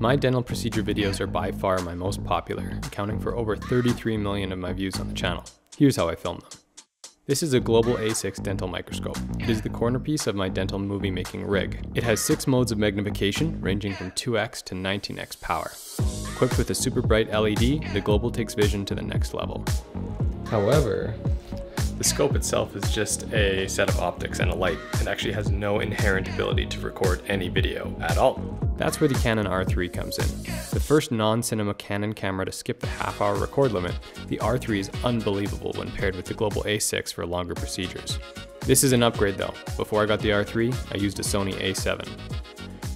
My dental procedure videos are by far my most popular, accounting for over 33 million of my views on the channel. Here's how I film them. This is a Global A6 dental microscope. It is the corner piece of my dental movie making rig. It has six modes of magnification ranging from 2x to 19x power. Equipped with a super bright LED, the Global takes vision to the next level. However, the scope itself is just a set of optics and a light. It actually has no inherent ability to record any video at all. That's where the Canon R3 comes in. The first non-cinema Canon camera to skip the half-hour record limit, the R3 is unbelievable when paired with the Global A6 for longer procedures. This is an upgrade though. Before I got the R3, I used a Sony A7.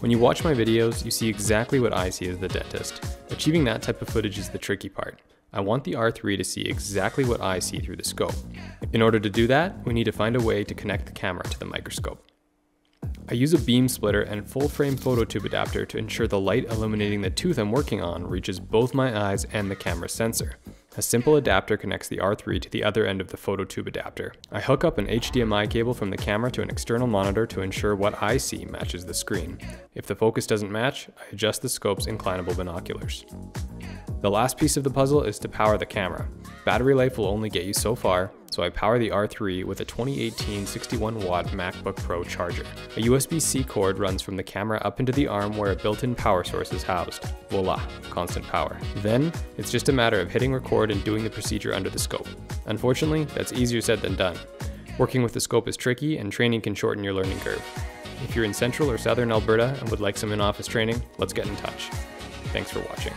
When you watch my videos, you see exactly what I see as the dentist. Achieving that type of footage is the tricky part. I want the R3 to see exactly what I see through the scope. In order to do that, we need to find a way to connect the camera to the microscope. I use a beam splitter and full frame phototube adapter to ensure the light illuminating the tooth I'm working on reaches both my eyes and the camera sensor. A simple adapter connects the R3 to the other end of the phototube adapter. I hook up an HDMI cable from the camera to an external monitor to ensure what I see matches the screen. If the focus doesn't match, I adjust the scope's inclinable binoculars. The last piece of the puzzle is to power the camera. Battery life will only get you so far, so I power the R3 with a 2018 61 watt MacBook Pro charger. A USB-C cord runs from the camera up into the arm where a built-in power source is housed. Voila, constant power. Then, it's just a matter of hitting record and doing the procedure under the scope. Unfortunately, that's easier said than done. Working with the scope is tricky and training can shorten your learning curve. If you're in central or southern Alberta and would like some in-office training, let's get in touch. Thanks for watching.